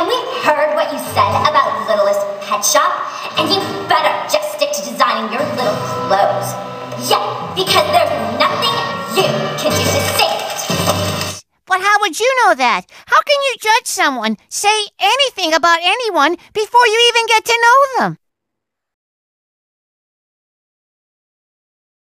And we heard what you said about Littlest Pet Shop, and you better just stick to designing your little clothes. Yeah, because there's nothing you can do to save it. But how would you know that? How can you judge someone, say anything about anyone before you even get to know them?